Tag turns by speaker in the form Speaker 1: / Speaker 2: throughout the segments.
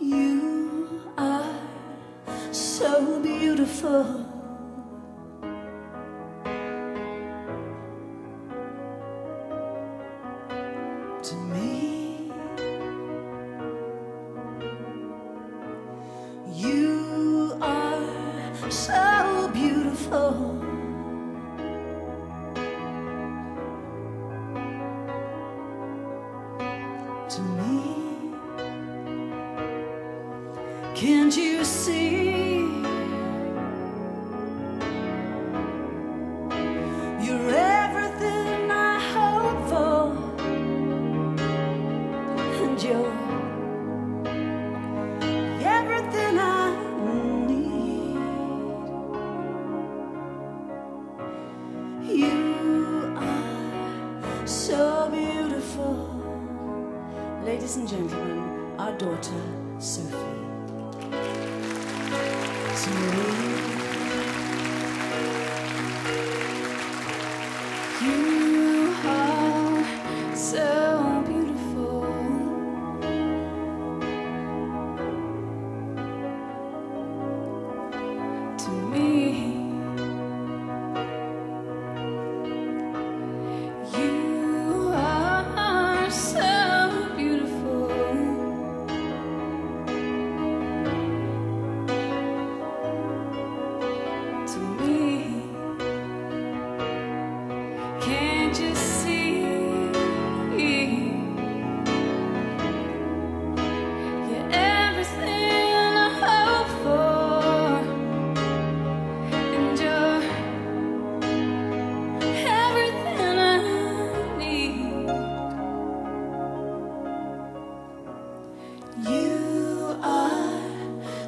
Speaker 1: You are so beautiful. To me, Can't you see? You're everything I hope for, and you're everything I need. You are so beautiful. Ladies and gentlemen, our daughter, Sophie. To me, you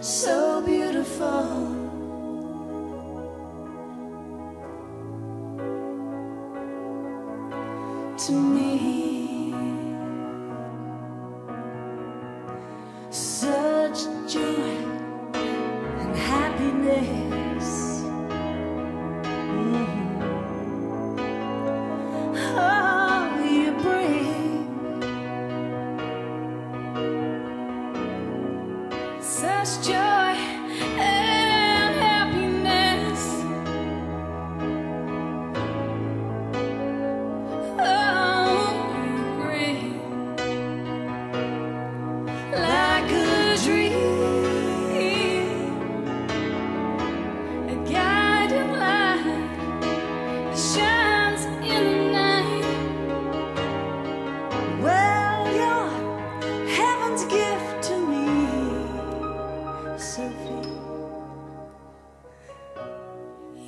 Speaker 1: so beautiful. to me. Joy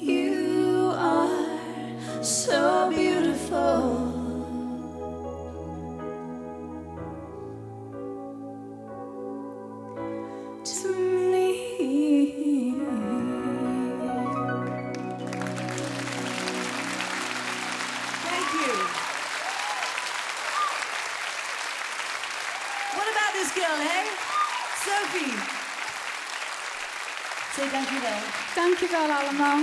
Speaker 1: You are so beautiful. to me.
Speaker 2: Thank you. What about this girl, hey? Sophie. Dank dankjewel.
Speaker 3: Dankjewel allemaal.